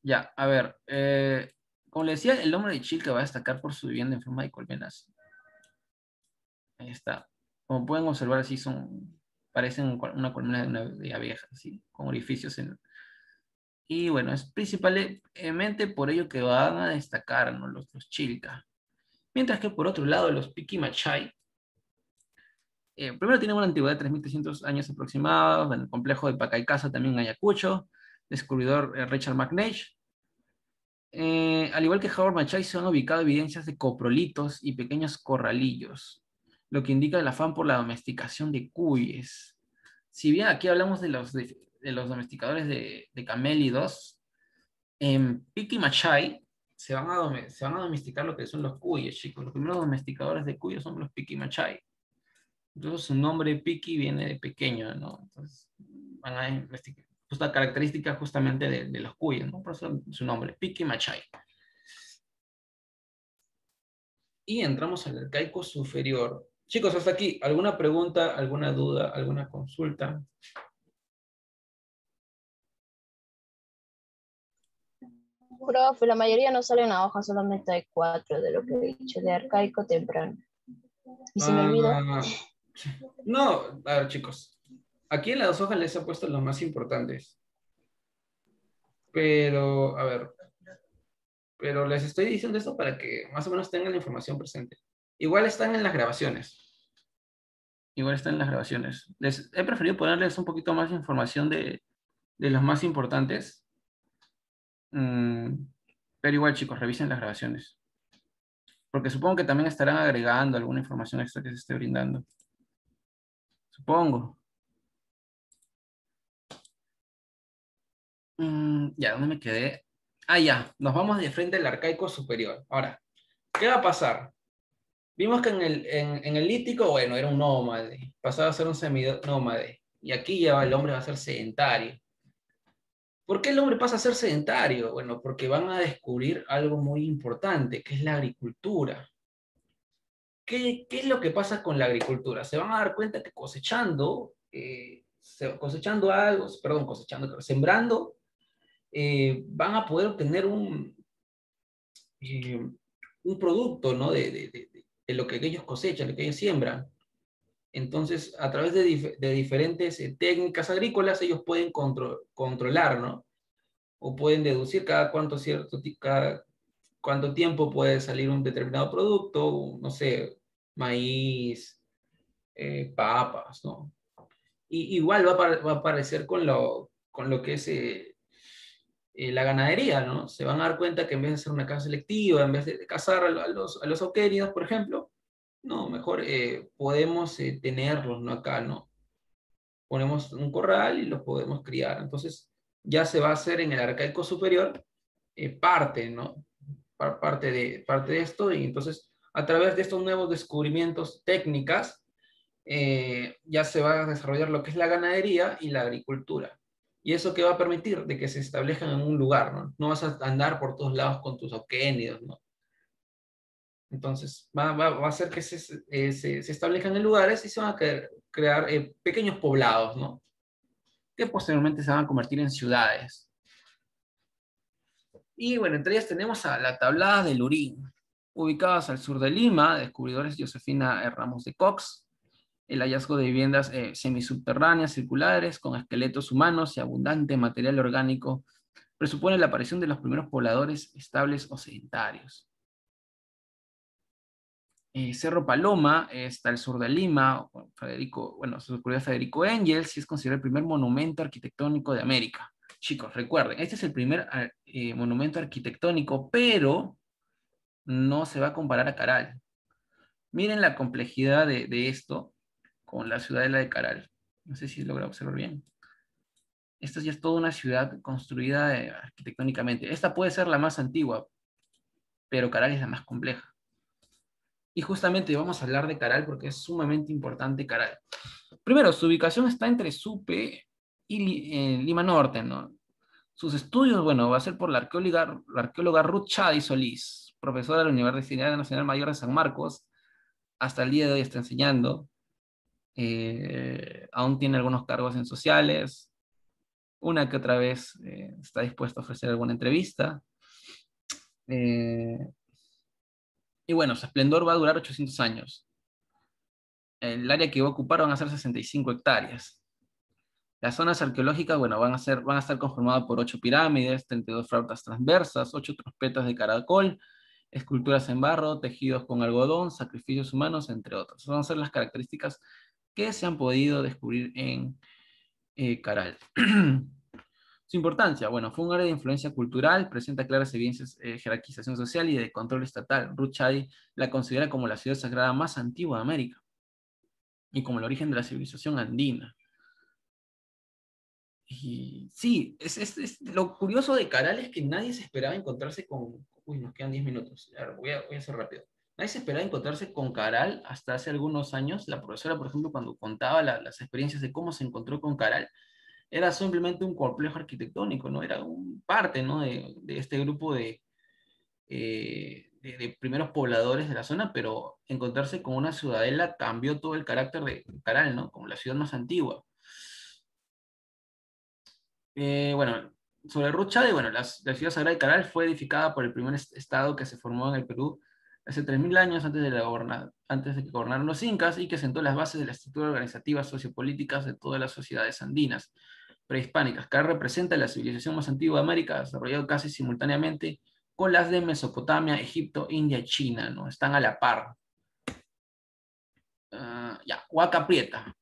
S1: Ya, a ver. Eh, como le decía, el nombre de Chilca va a destacar por su vivienda en forma de colmenas. Ahí está. Como pueden observar, así son, parecen una columna de, abejas, así, con orificios en... Y bueno, es principalmente por ello que van a destacar los, los chilca. Mientras que por otro lado, los piquimachay, eh, primero tienen una antigüedad de 3.300 años aproximados, en el complejo de Pacaicasa también en Ayacucho, descubridor eh, Richard McNeish. Eh, al igual que Howard Machay, se han ubicado evidencias de coprolitos y pequeños corralillos lo que indica el afán por la domesticación de cuyes. Si bien aquí hablamos de los, de, los domesticadores de, camélidos, en Piki Machay se van, a, se van a domesticar lo que son los cuyes, chicos. Los primeros domesticadores de cuyes son los Piki Machay. Entonces su nombre Piki viene de pequeño, ¿no? Entonces van a investigar. Esta característica justamente de, de los cuyes, ¿no? Por eso su nombre, Piki Machay. Y entramos al arcaico superior. Chicos, hasta aquí, ¿alguna pregunta, alguna duda, alguna consulta?
S2: Profe, la mayoría no sale en la hoja, solamente hay cuatro de lo que he dicho, de arcaico temprano. ¿Y se me olvidó?
S1: Ah, no, a ver chicos. aquí en las dos hojas les he puesto los más importantes. Pero, a ver, pero les estoy diciendo esto para que más o menos tengan la información presente. Igual están en las grabaciones. Igual están en las grabaciones. Les he preferido ponerles un poquito más de información de, de los más importantes. Mm, pero igual, chicos, revisen las grabaciones. Porque supongo que también estarán agregando alguna información extra que se esté brindando. Supongo. Mm, ya, ¿dónde me quedé? Ah, ya, nos vamos de frente al arcaico superior. Ahora, ¿qué va a pasar? Vimos que en el, en, el lítico, bueno, era un nómade, pasaba a ser un seminómade, y aquí ya el hombre va a ser sedentario. ¿Por qué el hombre pasa a ser sedentario? Bueno, porque van a descubrir algo muy importante, que es la agricultura. ¿Qué, qué es lo que pasa con la agricultura? Se van a dar cuenta que cosechando, eh, cosechando algo, perdón, cosechando, sembrando, eh, van a poder obtener un, eh, un producto ¿no? Lo que ellos cosechan, lo que ellos siembran. Entonces, a través de, de diferentes eh, técnicas agrícolas, ellos pueden controlar, ¿no? O pueden deducir cada cuánto, cierto, cada cuánto tiempo puede salir un determinado producto, no sé, maíz, eh, papas, ¿no? Y, igual va a, va a, aparecer con lo, con lo que es eh, la ganadería, ¿no? Se van a dar cuenta que en vez de hacer una caza selectiva, en vez de cazar a los, a los por ejemplo, no, mejor eh, podemos eh, tenerlos, ¿no? Acá, ¿no? Ponemos un corral y los podemos criar. Entonces, ya se va a hacer en el arcaico superior eh, parte, ¿no? Parte de, parte de esto y entonces a través de estos nuevos descubrimientos técnicas ya se va a desarrollar lo que es la ganadería y la agricultura. Y eso que va a permitir de que se establezcan en un lugar, ¿no? No vas a andar por todos lados con tus auquénidos, ¿no? Entonces, va, va, va a hacer que se, eh, se, se, establezcan en lugares y se van a crear, eh, pequeños poblados, ¿no? Que posteriormente se van a convertir en ciudades. Y bueno, entre ellas tenemos a la tablada de Lurín, ubicadas al sur de Lima, descubridores Josefina Ramos de Cox, el hallazgo de viviendas eh, semisubterráneas circulares con esqueletos humanos y abundante material orgánico presupone la aparición de los primeros pobladores estables o sedentarios. Eh, Cerro Paloma está al sur de Lima, Federico, bueno, se ocurrió Federico Engels y es considerado el primer monumento arquitectónico de América. Chicos, recuerden, este es el primer eh, monumento arquitectónico, pero no se va a comparar a Caral. Miren la complejidad de esto con la ciudadela de Caral. No sé si logra observar bien. Esta ya es toda una ciudad construida eh, arquitectónicamente. Esta puede ser la más antigua, pero Caral es la más compleja. Y justamente vamos a hablar de Caral porque es sumamente importante Caral. Primero, su ubicación está entre Supe y eh, Lima Norte, ¿no? Sus estudios, bueno, va a ser por la arqueóloga, la arqueóloga Ruth Chadi Solís, profesora de la Universidad Nacional Mayor de San Marcos. Hasta el día de hoy está enseñando. Eh, aún tiene algunos cargos en sociales. Una que otra vez eh, está dispuesta a ofrecer alguna entrevista. Eh, y bueno, su esplendor va a durar 800 años. El área que va a ocupar van a ser 65 hectáreas. Las zonas arqueológicas, bueno, van a, ser, van a estar conformadas por 8 pirámides, 32 flautas transversas, 8 trompetas de caracol, esculturas en barro, tejidos con algodón, sacrificios humanos, entre otros. Esas van a ser las características que se han podido descubrir en eh, Caral. Su importancia, bueno, fue un área de influencia cultural, presenta claras evidencias de jerarquización social y de control estatal. Ruth la considera como la ciudad sagrada más antigua de América y como el origen de la civilización andina. Y sí, es, lo curioso de Caral es que nadie se esperaba encontrarse con... Uy, nos quedan 10 minutos. voy, a, voy a hacer rápido. Nadie se esperaba encontrarse con Caral hasta hace algunos años. La profesora, por ejemplo, cuando contaba la, las experiencias de cómo se encontró con Caral, era simplemente un complejo arquitectónico, ¿no? Era un parte, ¿no? De, este grupo de, eh, de, primeros pobladores de la zona, pero encontrarse con una ciudadela cambió todo el carácter de Caral, ¿no? Como la ciudad más antigua. Eh, bueno, sobre Ruchade, bueno, la, la, ciudad sagrada de Caral fue edificada por el primer estado que se formó en el Perú, hace 3.000 años antes de, que gobernaran los incas y que sentó las bases de la estructura organizativa sociopolíticas de todas las sociedades andinas prehispánicas, que representa la civilización más antigua de América, desarrollado casi simultáneamente con las de Mesopotamia, Egipto, India China, ¿no? Están a la par. Ah, ya, Huaca Prieta.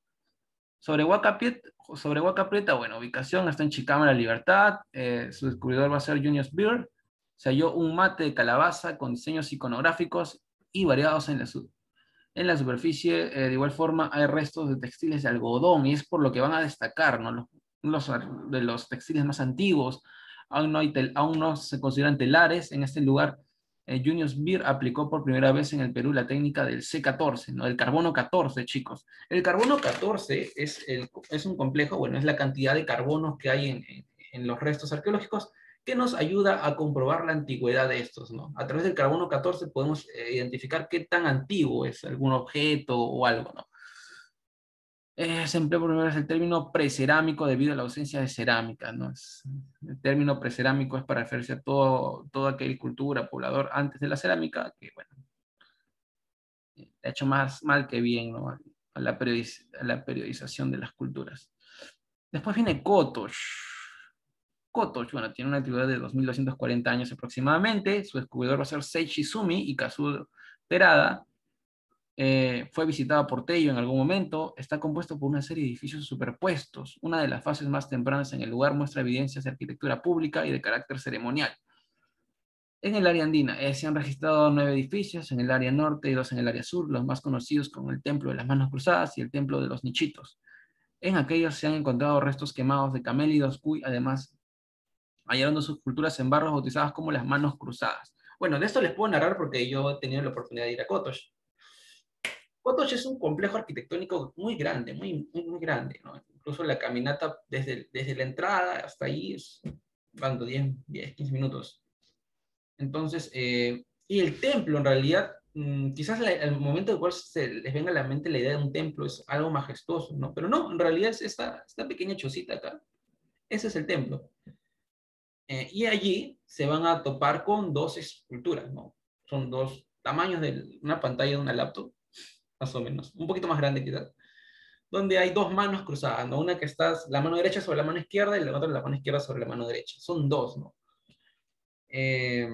S1: Sobre Huaca, Prieta, sobre bueno, ubicación está en Chicama, La Libertad, eh, su descubridor va a ser Junius Beer, se halló un mate de calabaza con diseños iconográficos y variados en la, en la superficie. Eh, de igual forma, hay restos de textiles de algodón y es por lo que van a destacar, ¿no? Los, de los textiles más antiguos. Aún no, aún no se consideran telares en este lugar. Eh, Junius Beer aplicó por primera vez en el Perú la técnica del C14, ¿no? El carbono 14, chicos. El carbono 14 es, el, es un complejo, bueno, es la cantidad de carbonos que hay en, en los restos arqueológicos que nos ayuda a comprobar la antigüedad de estos. ¿no? A través del carbono 14 podemos eh, identificar qué tan antiguo es algún objeto o algo. ¿no? Eh, se empleó por primera vez el término precerámico debido a la ausencia de cerámica. ¿no? el término precerámico es para referirse a todo, toda aquella cultura, poblador antes de la cerámica, que bueno, ha hecho más mal que bien ¿no? la a la periodización de las culturas. Después viene Kotosh. Kotosh, bueno, tiene una antigüedad de 2240 años aproximadamente, su descubridor va a ser Seishi Sumi y Kazuo Terada, eh, fue visitado por Tello en algún momento, está compuesto por una serie de edificios superpuestos. Una de las fases más tempranas en el lugar muestra evidencias de arquitectura pública y de carácter ceremonial. En el área andina eh, se han registrado nueve edificios, en el área norte y dos en el área sur, los más conocidos como el Templo de las Manos Cruzadas y el Templo de los Nichitos. En aquellos se han encontrado restos quemados de camélidos, cuy además hallaron sus culturas en barros bautizadas como las manos cruzadas. Bueno, de esto les puedo narrar porque yo he tenido la oportunidad de ir a Kotosh. Kotosh es un complejo arquitectónico muy grande, muy, muy, grande, ¿no? Incluso la caminata desde, desde la entrada hasta ahí es, cuando 10, 10, 15 minutos. Entonces, eh, y el templo en realidad, mm, quizás el momento en el cual se les venga a la mente la idea de un templo es algo majestuoso, ¿no? Pero no, en realidad es esta, esta pequeña chocita acá. Ese es el templo. Eh, y allí se van a topar con dos esculturas, ¿no? Son dos tamaños de una pantalla de una laptop, más o menos, un poquito más grande quizás, donde hay dos manos cruzadas, ¿no? Una que está la mano derecha sobre la mano izquierda y la otra la mano izquierda sobre la mano derecha. Son dos, ¿no? Eh,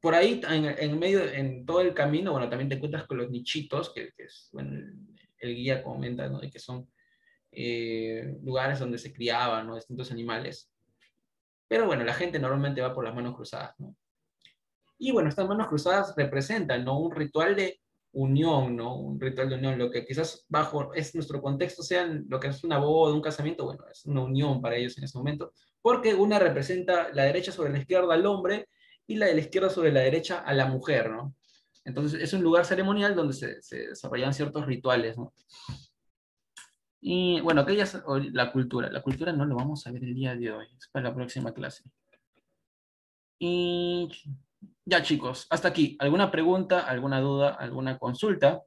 S1: por ahí, en, medio, en todo el camino, bueno, también te encuentras con los nichitos, que, es, bueno, el, guía comenta, ¿no? De que son eh, lugares donde se criaban, ¿no? Distintos animales. Pero bueno, la gente normalmente va por las manos cruzadas, ¿no? Y bueno, estas manos cruzadas representan, ¿no? Un ritual de unión, ¿no? Un ritual de unión, lo que quizás bajo es nuestro contexto sea lo que es una boda, un casamiento, bueno, es una unión para ellos en ese momento, porque una representa la derecha sobre la izquierda al hombre y la de la izquierda sobre la derecha a la mujer, ¿no? Entonces es un lugar ceremonial donde se, se desarrollan ciertos rituales, ¿no? Y bueno, aquella es la cultura. La cultura no lo vamos a ver el día de hoy, es para la próxima clase. Y ya chicos, hasta aquí. ¿Alguna pregunta, alguna duda, alguna consulta?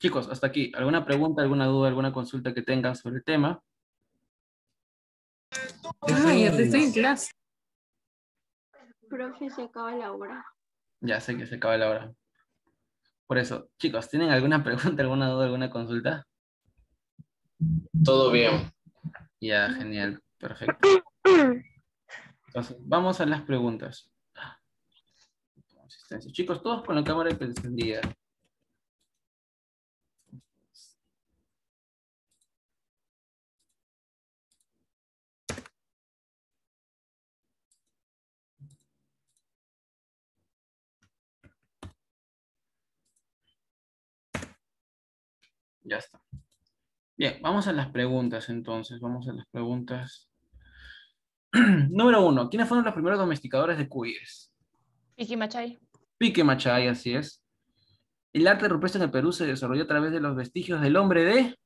S1: Chicos, hasta aquí. ¿Alguna pregunta, alguna duda, alguna consulta que tengan sobre el tema?
S4: Ay, estoy en clase.
S5: Profe, se acaba la hora.
S1: Ya sé que se acaba la hora. Por eso, chicos, ¿tienen alguna pregunta, alguna duda, alguna consulta?
S6: Todo bien.
S1: Ya, genial, perfecto. Entonces, vamos a las preguntas. Chicos, todos con la cámara encendida. Ya está. Bien, vamos a las preguntas entonces. Vamos a las preguntas. Número uno. ¿Quiénes fueron los primeros domesticadores de cuyes?
S3: Pique Machay.
S1: Pique Machay, así es. El arte rupestre en el Perú se desarrolló a través de los vestigios del hombre de...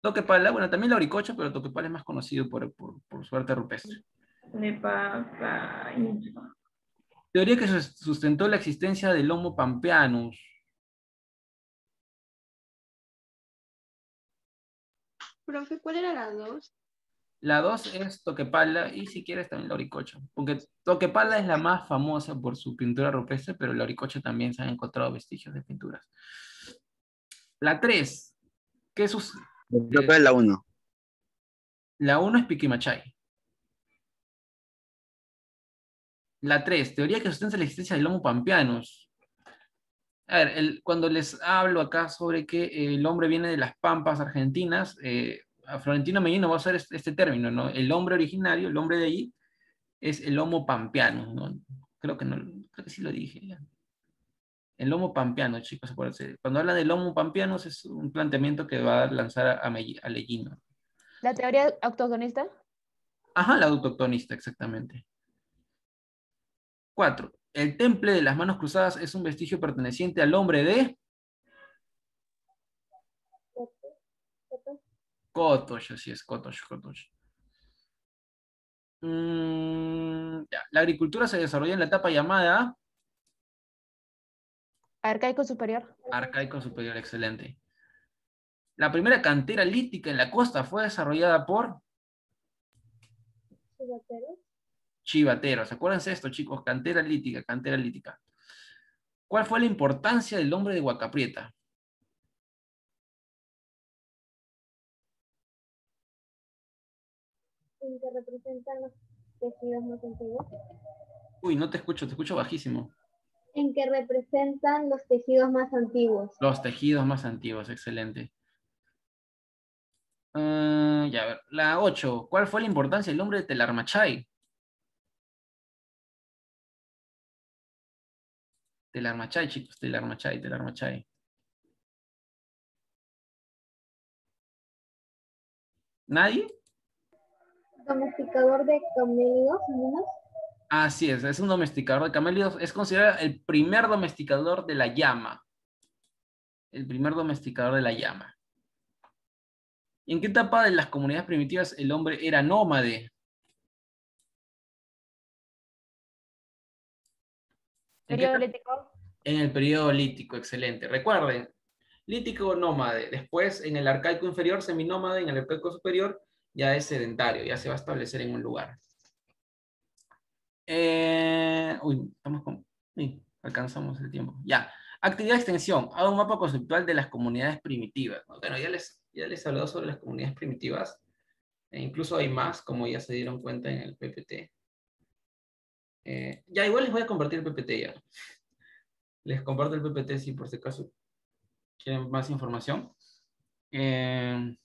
S1: Toquepala, bueno, también la Oricocha, pero Toquepala es más conocido por, por su arte rupestre. Teoría que sustentó la existencia del Homo pampeanus.
S5: Profe, ¿cuál era la dos?
S1: La 2 es Toquepala y si quieres también la Oricocha. Porque Toquepala es la más famosa por su pintura rupestre, pero la Oricocha también se han encontrado vestigios de pinturas. La 3, ¿qué es
S6: Creo que es la 1.
S1: La 1 es Piquimachay. La 3, teoría que sustenta la existencia del Homo pampeanos. A ver, el- cuando les hablo acá sobre que el hombre viene de las pampas argentinas, eh, a Florentino Mellino va a usar este, este término, ¿no? El hombre originario, el hombre de allí, es el Homo pampeano, ¿no? Creo que no, creo que sí lo dije. ya. El Homo pampeano, chicos, acuérdense. Cuando habla del Homo pampeanos es un planteamiento que va a lanzar a, a.
S3: ¿La teoría autogonista?
S1: Ajá, la autoctonista, exactamente. Cuatro. El temple de las manos cruzadas es un vestigio perteneciente al hombre de Kotosh, así es, Kotosh, Kotosh. Mm, ya, La agricultura se desarrolla en la etapa llamada
S3: Arcaico superior.
S1: Arcaico Superior, excelente. La primera cantera lítica en la costa fue desarrollada por chivateros. Acuérdense esto, chicos, cantera lítica, cantera lítica. ¿Cuál fue la importancia del hombre de Huacaprieta?
S2: En que representan los tejidos más antiguos.
S1: Uy, no te escucho, te escucho bajísimo.
S2: En que representan los tejidos más antiguos.
S1: Los tejidos más antiguos, excelente. Ah, ya, a ver, la 8. ¿Cuál fue la importancia del hombre de Telarmachay? Telarmachay, chicos, Telarmachay, Telarmachay. ¿Nadie?
S2: Domesticador de camellos, ¿no?
S1: Así es, es un domesticador de camélidos. Es considerado el primer domesticador de la llama. El primer domesticador de la llama. ¿En qué etapa de las comunidades primitivas el hombre era nómade?
S3: Periodo lítico.
S1: En el periodo lítico, excelente. Recuerden, lítico nómade. Después, en el arcaico inferior, seminómade. En el arcaico superior, ya es sedentario, ya se va a establecer en un lugar. Eh, uy, estamos con... Sí, alcanzamos el tiempo. Ya. Actividad de extensión. Haga un mapa conceptual de las comunidades primitivas. ¿no? Bueno, ya les, ya les he hablado sobre las comunidades primitivas. E incluso hay más, como ya se dieron cuenta en el PPT. Eh, ya, igual les voy a compartir el PPT ya. Les comparto el PPT si por si acaso quieren más información. Eh,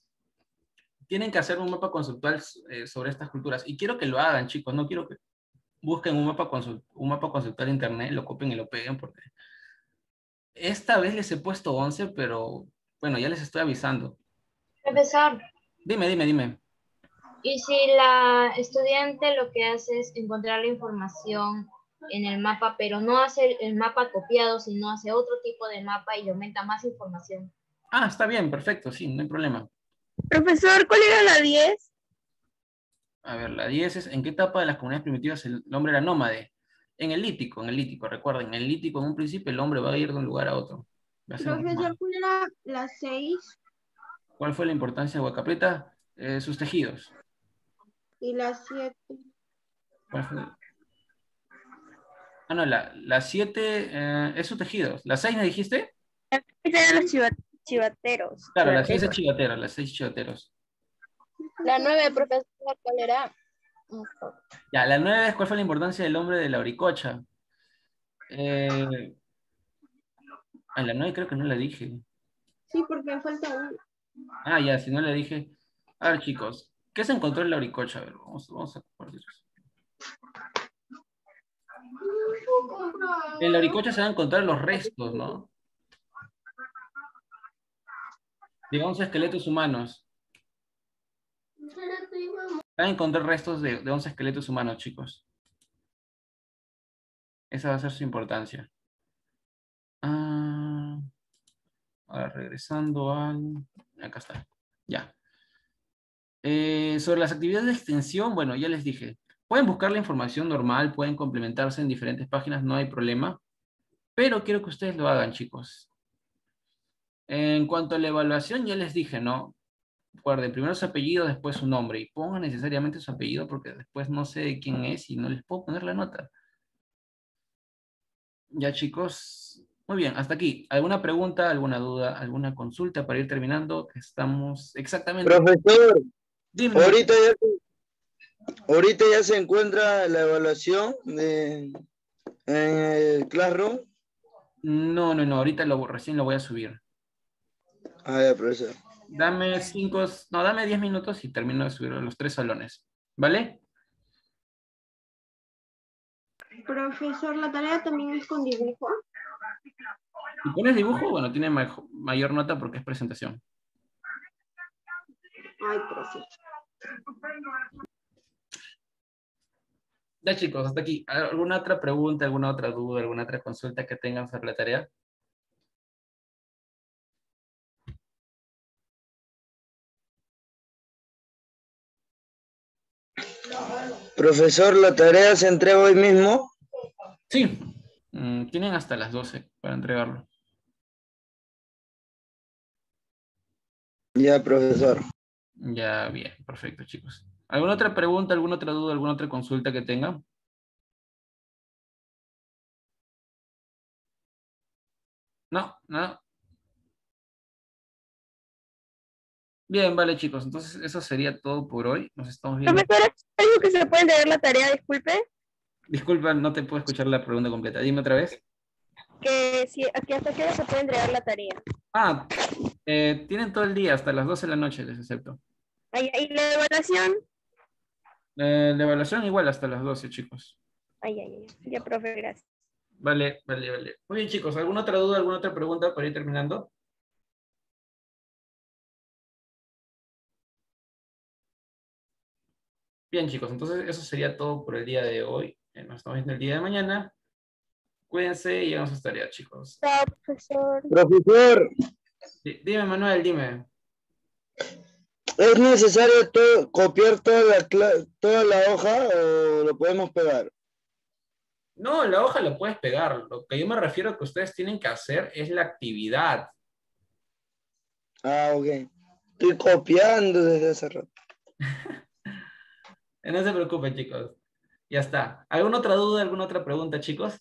S1: tienen que hacer un mapa conceptual eh, sobre estas culturas. Y quiero que lo hagan, chicos. No quiero que busquen un mapa, un mapa conceptual de internet, lo copien y lo peguen, porque esta vez les he puesto 11, pero bueno, ya les estoy avisando.
S7: Profesor,
S1: Dime, dime, dime.
S7: Y si la estudiante lo que hace es encontrar la información en el mapa, pero no hace el mapa copiado, sino hace otro tipo de mapa y le aumenta más información.
S1: Ah, está bien, perfecto, sí, no hay problema.
S5: Profesor, ¿cuál era la 10?
S1: A ver, la 10 es, ¿en qué etapa de las comunidades primitivas el hombre era nómade? En el lítico, en el lítico, recuerden, en el lítico en un principio el hombre va a ir de un lugar a otro. Va a.
S5: Profesor, ¿cuál era la 6
S1: ¿Cuál fue la importancia de Huacapreta? Eh, sus tejidos.
S5: Y la 7?
S1: ¿Cuál fue? Ah, no, la 7 es sus tejidos. ¿La 6 me dijiste?
S5: Eran los chivateros.
S1: Claro, la 6 es chivatera, las 6 chivateros.
S5: La 9, profesor, ¿cuál era?
S1: Ya, la 9 es cuál fue la importancia del hombre de la oricocha. Eh, a la 9 creo que no la dije.
S5: Sí, porque me falta uno.
S1: Ah, ya, si no la dije. A ver, chicos, ¿qué se encontró en la oricocha? A ver, vamos, vamos a compartir eso. En la oricocha se van a encontrar los restos, ¿no? De 11 esqueletos humanos. Van a encontrar restos de, de 11 esqueletos humanos, chicos. Esa va a ser su importancia. Ah, ahora regresando al... Acá está. Ya. Eh, sobre las actividades de extensión, bueno, ya les dije. Pueden buscar la información normal, pueden complementarse en diferentes páginas, no hay problema. Pero quiero que ustedes lo hagan, chicos. En cuanto a la evaluación, ya les dije, ¿no? Guarden primero su apellido, después su nombre. Y pongan necesariamente su apellido porque después no sé quién es y no les puedo poner la nota. Ya chicos, muy bien, hasta aquí. ¿Alguna pregunta, alguna duda, alguna consulta para ir terminando? Estamos exactamente...
S6: Profesor,
S1: Dime.
S6: ahorita ya, se- ahorita ya se encuentra la evaluación de, en el Classroom.
S1: No, no, no, ahorita lo, recién lo voy a subir.
S6: Ah, ya, profesor.
S1: Dame cinco, no, dame diez minutos y termino de subir los tres salones. ¿Vale?
S5: Profesor, la tarea también es con dibujo.
S1: Si pones dibujo, bueno, tiene mayor nota porque es presentación.
S5: Ay, profesor.
S1: Ya chicos, hasta aquí. ¿Alguna otra pregunta, alguna otra duda, alguna otra consulta que tengan sobre la tarea?
S6: Profesor, la tarea se entrega hoy mismo.
S1: Sí. Mm, tienen hasta las 12 para entregarlo.
S6: Ya, profesor.
S1: Ya, bien, perfecto, chicos. ¿Alguna otra pregunta, alguna otra duda, alguna otra consulta que tengan? No, no. Bien, vale, chicos. Entonces, eso sería todo por hoy. Nos estamos viendo.
S5: Profesora, ¿algo que se puede leer la tarea? Disculpe.
S1: Disculpa, no te puedo escuchar la pregunta completa. Dime otra vez.
S5: Que, si, hasta qué hora se puede entregar la tarea.
S1: Ah, eh, tienen todo el día, hasta las 12 de la noche, les acepto.
S5: Ay, ¿Y la evaluación?
S1: Eh, la evaluación igual hasta las 12, chicos.
S5: Ay, ay, ay. Ya, profe, gracias.
S1: Vale, vale, vale. Muy bien, chicos. ¿Alguna otra duda, alguna otra pregunta para ir terminando? Bien, chicos. Entonces, eso sería todo por el día de hoy. Eh, Nos estamos viendo el día de mañana. Cuídense y llegamos a sus tareas, chicos.
S5: Chao, profesor.
S6: Profesor,
S1: Di- Dime, Manuel, dime.
S6: ¿Es necesario to- copiar toda la, toda la hoja o lo podemos pegar?
S1: No, la hoja la puedes pegar. Lo que yo me refiero a que ustedes tienen que hacer es la actividad.
S6: Ah, ok. Estoy copiando desde hace rato.
S1: No se preocupen, chicos. Ya está. ¿Alguna otra duda, alguna otra pregunta, chicos?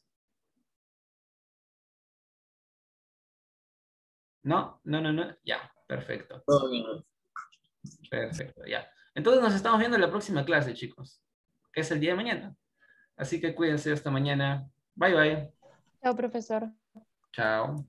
S1: ¿No? No, no, no. Ya, perfecto. Perfecto, ya. Entonces nos estamos viendo en la próxima clase, chicos, que es el día de mañana. Así que cuídense hasta mañana. Bye, bye.
S3: Chao, profesor.
S1: Chao.